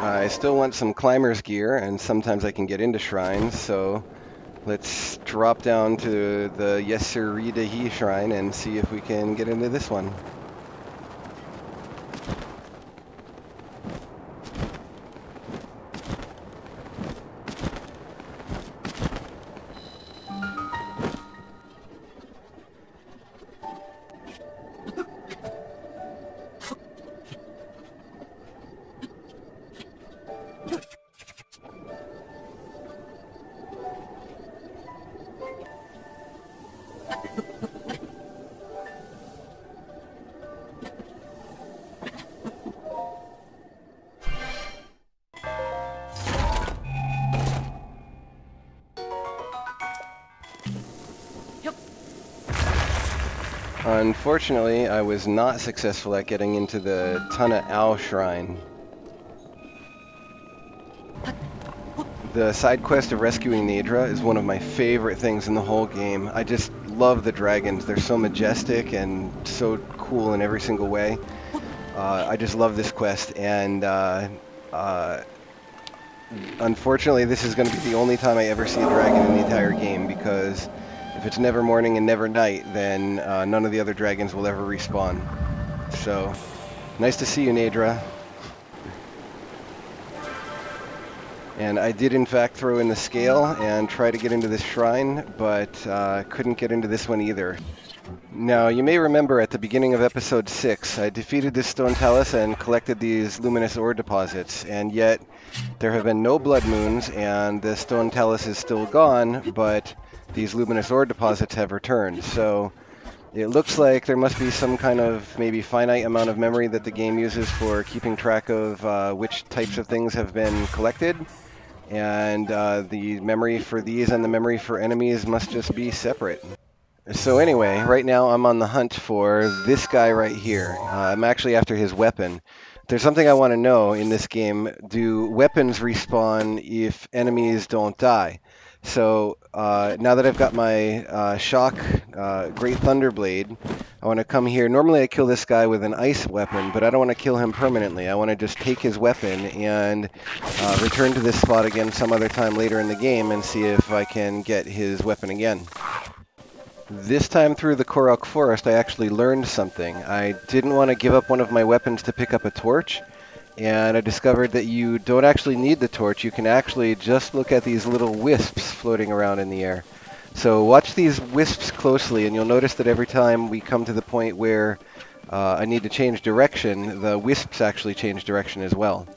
I still want some climber's gear, and sometimes I can get into shrines, so let's drop down to the Yesuridahi shrine and see if we can get into this one. Unfortunately, I was not successful at getting into the Tana Ao Shrine. The side quest of rescuing Naydra is one of my favorite things in the whole game. I just love the dragons. They're so majestic and so cool in every single way. Uh, I just love this quest, and uh, uh, unfortunately, this is going to be the only time I ever see a dragon in the entire game because if it's never morning and never night, then uh, none of the other dragons will ever respawn. So, nice to see you, Naydra. And I did in fact throw in the scale and try to get into this shrine, but uh, couldn't get into this one either. Now, you may remember at the beginning of episode 6, I defeated this stone talus and collected these luminous ore deposits, and yet there have been no blood moons and the stone talus is still gone, but these luminous ore deposits have returned. So it looks like there must be some kind of maybe finite amount of memory that the game uses for keeping track of uh, which types of things have been collected. And uh, the memory for these and the memory for enemies must just be separate. So anyway, right now I'm on the hunt for this guy right here. Uh, I'm actually after his weapon. There's something I want to know in this game. Do weapons respawn if enemies don't die? So uh, now that I've got my uh, shock uh, Great Thunderblade, I want to come here. Normally I kill this guy with an ice weapon, but I don't want to kill him permanently. I want to just take his weapon and uh, return to this spot again some other time later in the game and see if I can get his weapon again. This time through the Korok Forest, I actually learned something. I didn't want to give up one of my weapons to pick up a torch, and I discovered that you don't actually need the torch. You can actually just look at these little wisps floating around in the air. So watch these wisps closely, and you'll notice that every time we come to the point where uh, I need to change direction, the wisps actually change direction as well.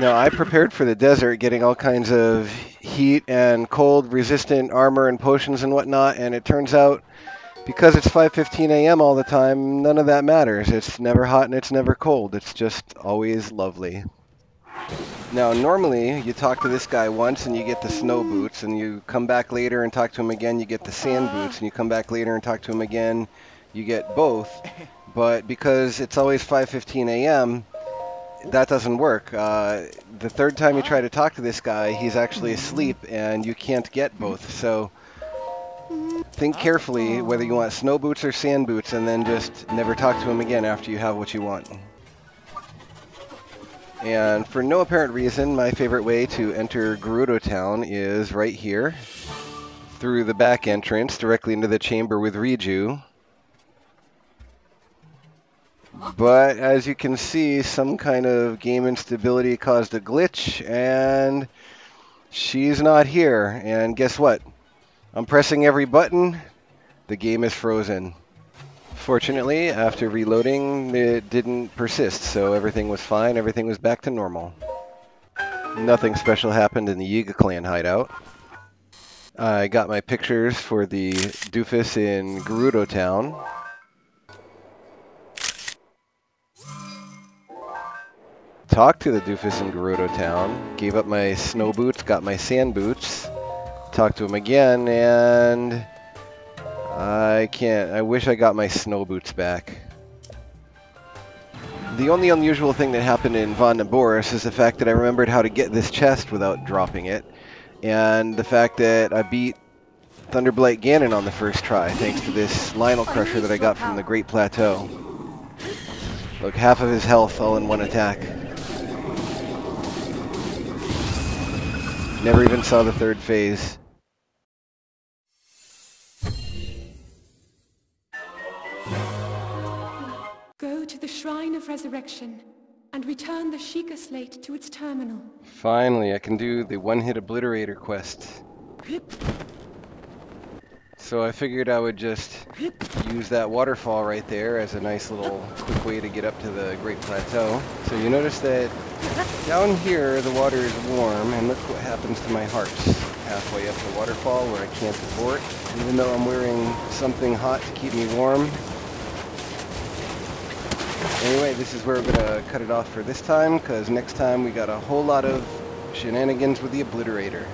Now, I prepared for the desert, getting all kinds of heat and cold resistant armor and potions and whatnot, and it turns out because it's 5:15 a.m. all the time, none of that matters. It's never hot and it's never cold. It's just always lovely. Now, normally you talk to this guy once and you get the snow boots, and you come back later and talk to him again, you get the sand boots, and you come back later and talk to him again, you get both. But because it's always 5:15 a.m., that doesn't work. Uh, the third time you try to talk to this guy, he's actually asleep, and you can't get both. So think carefully whether you want snow boots or sand boots, and then just never talk to him again after you have what you want. And for no apparent reason, my favorite way to enter Gerudo Town is right here, through the back entrance, directly into the chamber with Riju. But as you can see, some kind of game instability caused a glitch, and she's not here. And guess what? I'm pressing every button. The game is frozen. Fortunately, after reloading, it didn't persist, so everything was fine. Everything was back to normal. Nothing special happened in the Yiga clan hideout. I got my pictures for the doofus in Gerudo Town. Talked to the doofus in Gerudo Town, gave up my snow boots, got my sand boots, talked to him again, and I can't. I wish I got my snow boots back. the only unusual thing that happened in Vah Naboris is the fact that I remembered how to get this chest without dropping it, and the fact that I beat Thunderblight Ganon on the first try, thanks to this Lynel Crusher that I got from the Great Plateau. Look, half of his health all in one attack. Never even saw the third phase. Go to the Shrine of Resurrection and return the Sheikah Slate to its terminal. Finally, I can do the one-hit obliterator quest. So I figured I would just use that waterfall right there as a nice little quick way to get up to the Great Plateau. So you notice that down here the water is warm and look what happens to my hearts halfway up the waterfall where I can't abort. Even though I'm wearing something hot to keep me warm. Anyway, this is where we're to cut it off for this time because next time we got a whole lot of shenanigans with the Obliterator.